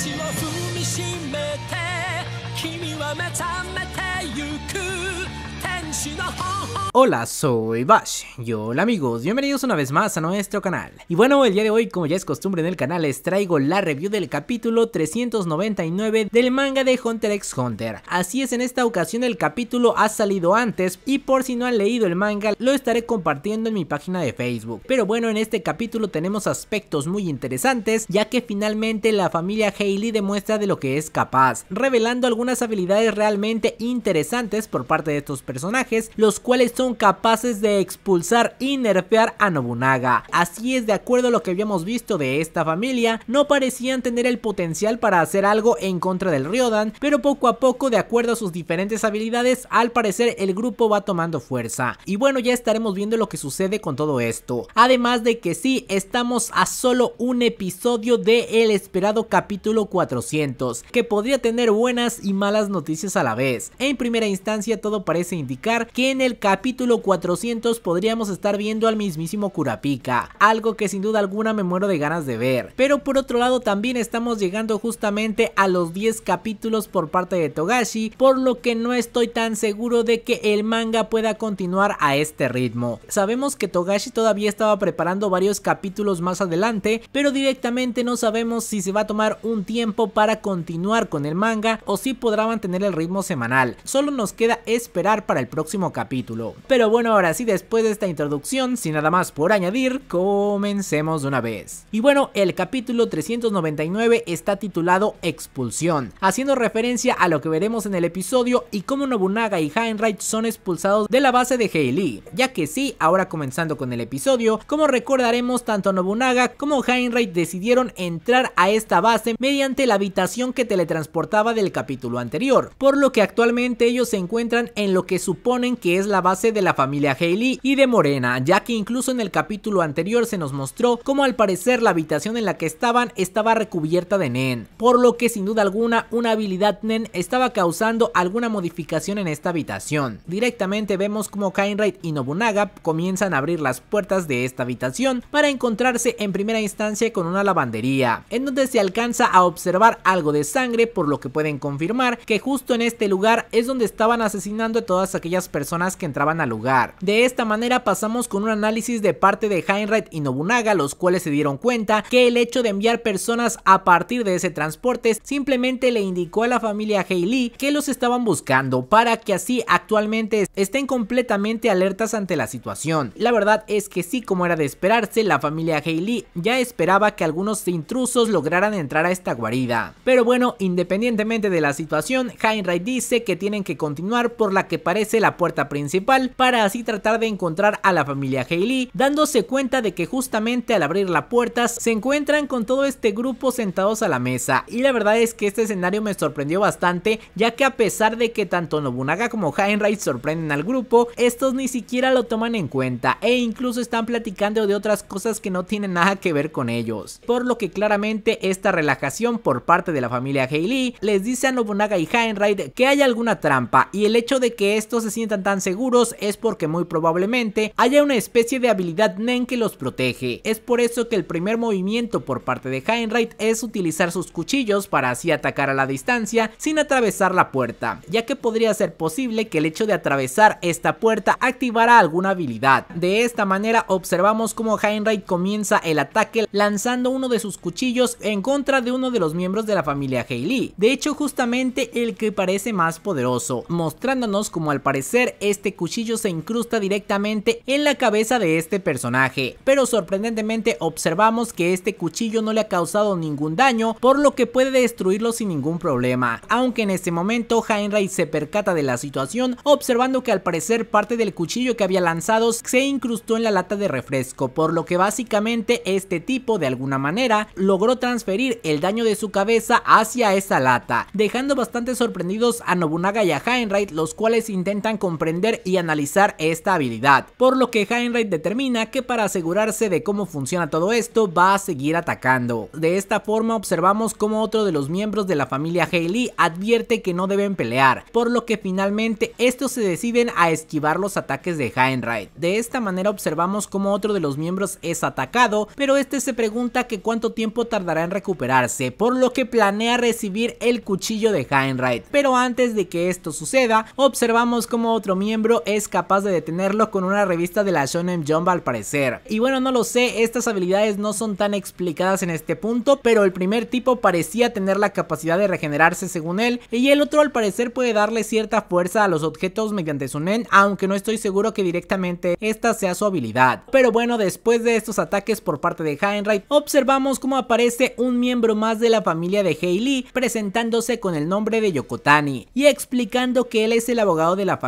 道を踏みしめて君は目覚めて Hola, soy Bash y hola amigos, bienvenidos una vez más a nuestro canal. Y bueno, el día de hoy, como ya es costumbre en el canal, les traigo la review del capítulo 399 del manga de Hunter x Hunter. Así es, en esta ocasión el capítulo ha salido antes y por si no han leído el manga, lo estaré compartiendo en mi página de Facebook. Pero bueno, en este capítulo tenemos aspectos muy interesantes, ya que finalmente la familia Hailey demuestra de lo que es capaz, revelando algunas habilidades realmente interesantes por parte de estos personajes, los cuales son capaces de expulsar y nerfear a Nobunaga. Así es, de acuerdo a lo que habíamos visto de esta familia, no parecían tener el potencial para hacer algo en contra del Ryodan, pero poco a poco, de acuerdo a sus diferentes habilidades, al parecer el grupo va tomando fuerza. Y bueno, ya estaremos viendo lo que sucede con todo esto. Además de que sí, estamos a solo un episodio de el esperado capítulo 400, que podría tener buenas y malas noticias a la vez. En primera instancia, todo parece indicar que en el capítulo capítulo 400 podríamos estar viendo al mismísimo Kurapika, algo que sin duda alguna me muero de ganas de ver. Pero por otro lado también estamos llegando justamente a los 10 capítulos por parte de Togashi, por lo que no estoy tan seguro de que el manga pueda continuar a este ritmo. Sabemos que Togashi todavía estaba preparando varios capítulos más adelante, pero directamente no sabemos si se va a tomar un tiempo para continuar con el manga o si podrá mantener el ritmo semanal. Solo nos queda esperar para el próximo capítulo. Pero bueno, ahora sí, después de esta introducción, sin nada más por añadir, comencemos de una vez. Y bueno, el capítulo 399 está titulado Expulsión, haciendo referencia a lo que veremos en el episodio y cómo Nobunaga y Heinrich son expulsados de la base de Heili, ya que sí, ahora comenzando con el episodio, como recordaremos, tanto Nobunaga como Heinrich decidieron entrar a esta base mediante la habitación que teletransportaba del capítulo anterior, por lo que actualmente ellos se encuentran en lo que suponen que es la base de la familia Hailey y de Morena, ya que incluso en el capítulo anterior se nos mostró cómo al parecer la habitación en la que estaban estaba recubierta de Nen, por lo que sin duda alguna una habilidad Nen estaba causando alguna modificación en esta habitación. Directamente vemos como Kainright y Nobunaga comienzan a abrir las puertas de esta habitación para encontrarse en primera instancia con una lavandería, en donde se alcanza a observar algo de sangre por lo que pueden confirmar que justo en este lugar es donde estaban asesinando a todas aquellas personas que entraban al lugar. De esta manera pasamos con un análisis de parte de Heinrich y Nobunaga, los cuales se dieron cuenta que el hecho de enviar personas a partir de ese transporte simplemente le indicó a la familia Hailey que los estaban buscando para que así actualmente estén completamente alertas ante la situación. La verdad es que sí, como era de esperarse, la familia Hailey ya esperaba que algunos intrusos lograran entrar a esta guarida. Pero bueno, independientemente de la situación, Heinrich dice que tienen que continuar por la que parece la puerta principal para así tratar de encontrar a la familia Hailey, dándose cuenta de que justamente al abrir la puerta se encuentran con todo este grupo sentados a la mesa. Y la verdad es que este escenario me sorprendió bastante, ya que a pesar de que tanto Nobunaga como Heinrich sorprenden al grupo, estos ni siquiera lo toman en cuenta e incluso están platicando de otras cosas que no tienen nada que ver con ellos. Por lo que claramente esta relajación por parte de la familia Hailey les dice a Nobunaga y Heinrich que hay alguna trampa y el hecho de que estos se sientan tan seguros es porque muy probablemente haya una especie de habilidad Nen que los protege. Es por eso que el primer movimiento por parte de Heinrich es utilizar sus cuchillos para así atacar a la distancia sin atravesar la puerta, ya que podría ser posible que el hecho de atravesar esta puerta activara alguna habilidad. De esta manera observamos como Heinrich comienza el ataque lanzando uno de sus cuchillos en contra de uno de los miembros de la familia Hailey. De hecho justamente el que parece más poderoso, mostrándonos como al parecer este cuchillo se incrusta directamente en la cabeza de este personaje, pero sorprendentemente observamos que este cuchillo no le ha causado ningún daño, por lo que puede destruirlo sin ningún problema, aunque en este momento Heinrich se percata de la situación, observando que al parecer parte del cuchillo que había lanzado se incrustó en la lata de refresco, por lo que básicamente este tipo de alguna manera logró transferir el daño de su cabeza hacia esa lata, dejando bastante sorprendidos a Nobunaga y a Heinrich, los cuales intentan comprender y analizar esta habilidad, por lo que Heinrich determina que para asegurarse de cómo funciona todo esto va a seguir atacando. De esta forma observamos como otro de los miembros de la familia Haley advierte que no deben pelear, por lo que finalmente estos se deciden a esquivar los ataques de Heinrich. De esta manera observamos como otro de los miembros es atacado, pero este se pregunta que cuánto tiempo tardará en recuperarse, por lo que planea recibir el cuchillo de Heinrich. Pero antes de que esto suceda, observamos otro miembro es capaz de detenerlo con una revista de la Shonen Jump al parecer. Y bueno, no lo sé, estas habilidades no son tan explicadas en este punto, pero el primer tipo parecía tener la capacidad de regenerarse según él, y el otro al parecer puede darle cierta fuerza a los objetos mediante su Nen, aunque no estoy seguro que directamente esta sea su habilidad. Pero bueno, después de estos ataques por parte de Heinrich, observamos cómo aparece un miembro más de la familia de Hailey presentándose con el nombre de Yokotani y explicando que él es el abogado de la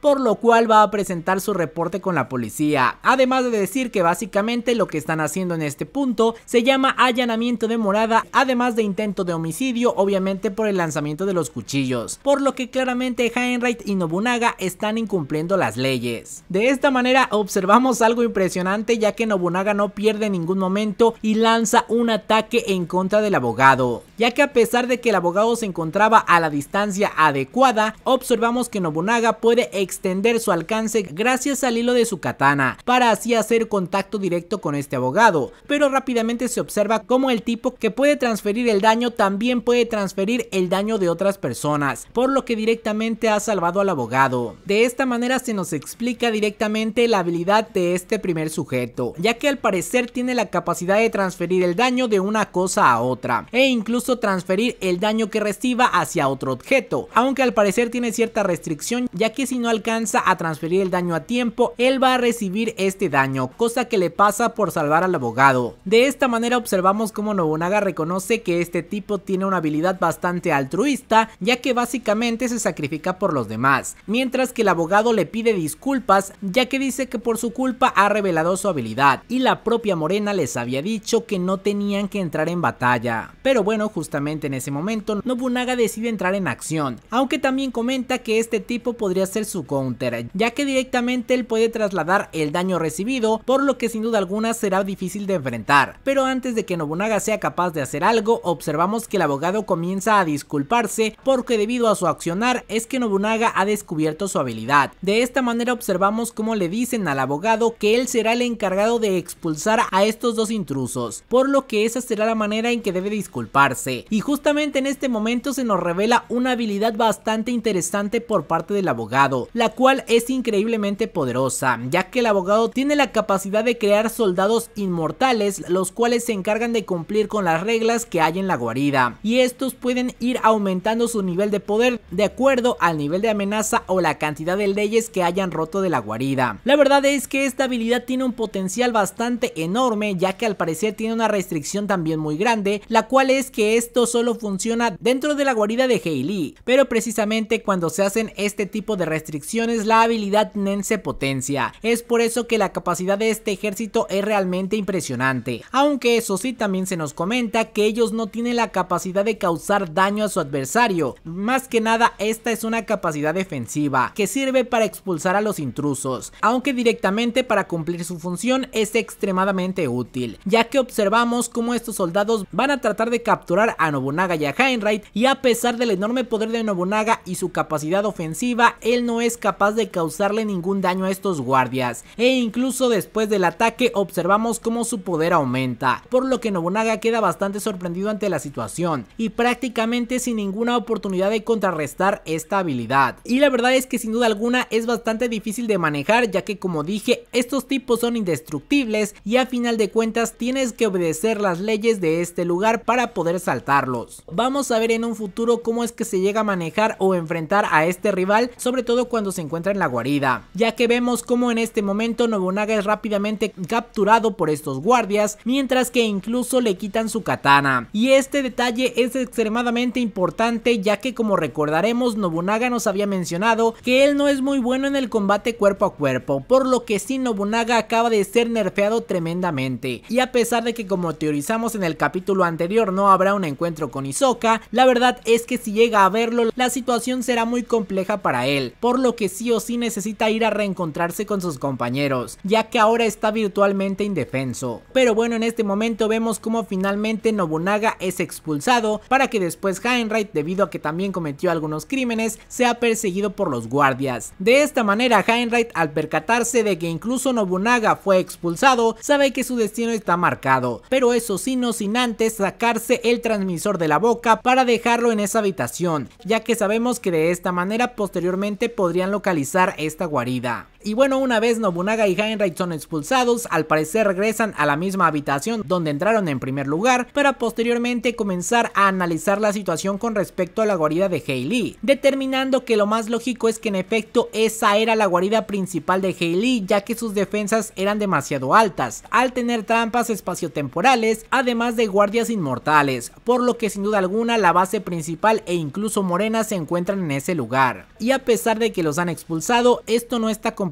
por lo cual va a presentar su reporte con la policía, además de decir que básicamente lo que están haciendo en este punto se llama allanamiento de morada, además de intento de homicidio, obviamente por el lanzamiento de los cuchillos, por lo que claramente Heinrich y Nobunaga están incumpliendo las leyes. De esta manera observamos algo impresionante ya que Nobunaga no pierde ningún momento y lanza un ataque en contra del abogado, ya que a pesar de que el abogado se encontraba a la distancia adecuada, observamos que Nobunaga puede extender su alcance gracias al hilo de su katana, para así hacer contacto directo con este abogado, pero rápidamente se observa como el tipo que puede transferir el daño también puede transferir el daño de otras personas, por lo que directamente ha salvado al abogado. De esta manera se nos explica directamente la habilidad de este primer sujeto, ya que al parecer tiene la capacidad de transferir el daño de una cosa a otra, e incluso transferir el daño que reciba hacia otro objeto, aunque al parecer tiene cierta restricción, ya que si no alcanza a transferir el daño a tiempo, él va a recibir este daño, cosa que le pasa por salvar al abogado. De esta manera observamos como Nobunaga reconoce que este tipo tiene una habilidad bastante altruista, ya que básicamente se sacrifica por los demás, mientras que el abogado le pide disculpas, ya que dice que por su culpa ha revelado su habilidad, y la propia Morena les había dicho que no tenían que entrar en batalla. Pero bueno, justamente en ese momento, Nobunaga decide entrar en acción, aunque también comenta que este tipo podría ser su counter, ya que directamente él puede trasladar el daño recibido, por lo que sin duda alguna será difícil de enfrentar. Pero antes de que Nobunaga sea capaz de hacer algo, observamos que el abogado comienza a disculparse porque debido a su accionar es que Nobunaga ha descubierto su habilidad. De esta manera observamos cómo le dicen al abogado que él será el encargado de expulsar a estos dos intrusos, por lo que esa será la manera en que debe disculparse. Y justamente en este momento se nos revela una habilidad bastante interesante por parte del abogado, la cual es increíblemente poderosa, ya que el abogado tiene la capacidad de crear soldados inmortales, los cuales se encargan de cumplir con las reglas que hay en la guarida, y estos pueden ir aumentando su nivel de poder de acuerdo al nivel de amenaza o la cantidad de leyes que hayan roto de la guarida. La verdad es que esta habilidad tiene un potencial bastante enorme, ya que al parecer tiene una restricción también muy grande, la cual es que esto solo funciona dentro de la guarida de Hailey, pero precisamente cuando se hacen este tipo de restricciones la habilidad Nen se potencia, es por eso que la capacidad de este ejército es realmente impresionante, aunque eso sí también se nos comenta que ellos no tienen la capacidad de causar daño a su adversario, más que nada esta es una capacidad defensiva, que sirve para expulsar a los intrusos, aunque directamente para cumplir su función es extremadamente útil, ya que observamos cómo estos soldados van a tratar de capturar a Nobunaga y a Heinrich y a pesar del enorme poder de Nobunaga y su capacidad ofensiva, él no es capaz de causarle ningún daño a estos guardias, e incluso después del ataque observamos cómo su poder aumenta, por lo que Nobunaga queda bastante sorprendido ante la situación y prácticamente sin ninguna oportunidad de contrarrestar esta habilidad. Y la verdad es que sin duda alguna es bastante difícil de manejar ya que como dije estos tipos son indestructibles y a final de cuentas tienes que obedecer las leyes de este lugar para poder saltarlos. Vamos a ver en un futuro cómo es que se llega a manejar o enfrentar a este rival todo cuando se encuentra en la guarida, ya que vemos como en este momento Nobunaga es rápidamente capturado por estos guardias mientras que incluso le quitan su katana. Y este detalle es extremadamente importante ya que como recordaremos Nobunaga nos había mencionado que él no es muy bueno en el combate cuerpo a cuerpo por lo que sí Nobunaga acaba de ser nerfeado tremendamente. Y a pesar de que como teorizamos en el capítulo anterior no habrá un encuentro con Hisoka la verdad es que si llega a verlo la situación será muy compleja para él por lo que sí o sí necesita ir a reencontrarse con sus compañeros, ya que ahora está virtualmente indefenso. Pero bueno, en este momento vemos como finalmente Nobunaga es expulsado para que después Heinrich, debido a que también cometió algunos crímenes, sea perseguido por los guardias. De esta manera Heinrich al percatarse de que incluso Nobunaga fue expulsado, sabe que su destino está marcado, pero eso sí no sin antes sacarse el transmisor de la boca para dejarlo en esa habitación, ya que sabemos que de esta manera posteriormente podrían localizar esta guarida. Y bueno, una vez Nobunaga y Heinrich son expulsados, al parecer regresan a la misma habitación donde entraron en primer lugar, para posteriormente comenzar a analizar la situación con respecto a la guarida de Hailey, determinando que lo más lógico es que en efecto esa era la guarida principal de Hailey, ya que sus defensas eran demasiado altas, al tener trampas espaciotemporales, además de guardias inmortales, por lo que sin duda alguna la base principal e incluso Morena se encuentran en ese lugar. Y a pesar de que los han expulsado, esto no está completamente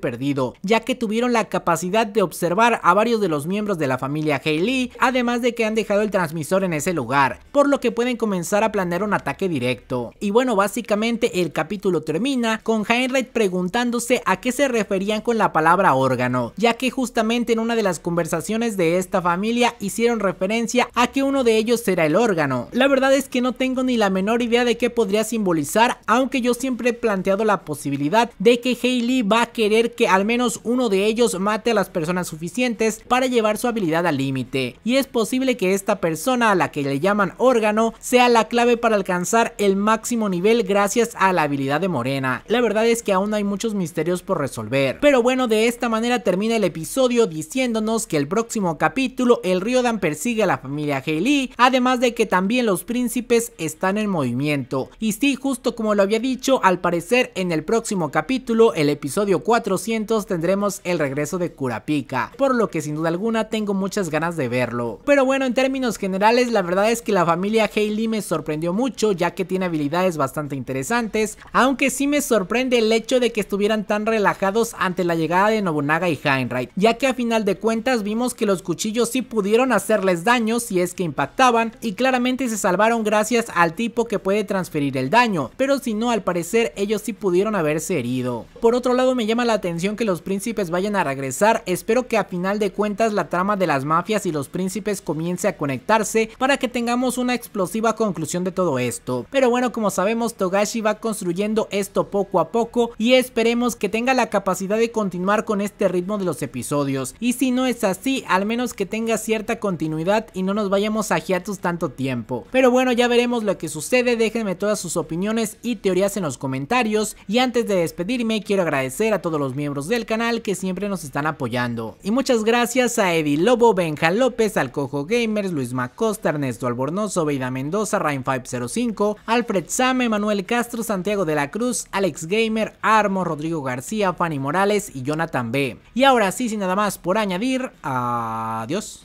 perdido, ya que tuvieron la capacidad de observar a varios de los miembros de la familia Hailey, además de que han dejado el transmisor en ese lugar, por lo que pueden comenzar a planear un ataque directo. Y bueno, básicamente el capítulo termina con Heinrich preguntándose a qué se referían con la palabra órgano, ya que justamente en una de las conversaciones de esta familia hicieron referencia a que uno de ellos era el órgano. La verdad es que no tengo ni la menor idea de qué podría simbolizar, aunque yo siempre he planteado la posibilidad de que Hailey va a querer que al menos uno de ellos mate a las personas suficientes para llevar su habilidad al límite. Y es posible que esta persona a la que le llaman órgano sea la clave para alcanzar el máximo nivel gracias a la habilidad de Morena. La verdad es que aún hay muchos misterios por resolver. Pero bueno, de esta manera termina el episodio diciéndonos que el próximo capítulo el Ryodan persigue a la familia Hailey, además de que también los príncipes están en movimiento. Y sí, justo como lo había dicho, al parecer en el próximo capítulo, el episodio 400 tendremos el regreso de Kurapika, por lo que sin duda alguna tengo muchas ganas de verlo. Pero bueno, en términos generales, la verdad es que la familia Hailey me sorprendió mucho, ya que tiene habilidades bastante interesantes, aunque sí me sorprende el hecho de que estuvieran tan relajados ante la llegada de Nobunaga y Heinrich, ya que a final de cuentas vimos que los cuchillos sí pudieron hacerles daño si es que impactaban, y claramente se salvaron gracias al tipo que puede transferir el daño, pero si no, al parecer ellos sí pudieron haberse herido. Por otro lado, me llama la atención que los príncipes vayan a regresar, espero que a final de cuentas la trama de las mafias y los príncipes comience a conectarse para que tengamos una explosiva conclusión de todo esto. Pero bueno, como sabemos Togashi va construyendo esto poco a poco y esperemos que tenga la capacidad de continuar con este ritmo de los episodios. Y si no es así, al menos que tenga cierta continuidad y no nos vayamos a hiatus tanto tiempo. Pero bueno, ya veremos lo que sucede, déjenme todas sus opiniones y teorías en los comentarios. Y antes de despedirme quiero agradecer a todos los miembros del canal que siempre nos están apoyando. Y muchas gracias a Eddie Lobo, Benja López, Alcojo Gamers, Luis Macosta, Ernesto Albornoz, Veida Mendoza, Rain505, Alfred Same, Manuel Castro, Santiago de la Cruz, Alex Gamer, Armo, Rodrigo García, Fanny Morales y Jonathan B. Y ahora sí, sin nada más por añadir, adiós.